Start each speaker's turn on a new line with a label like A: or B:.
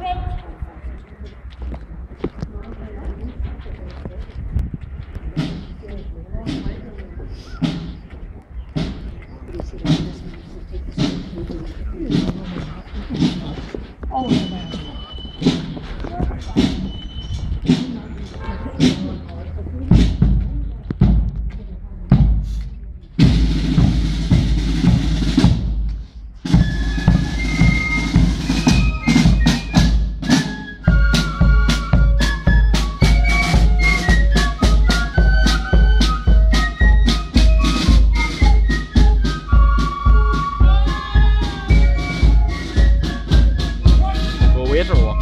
A: 我围着我。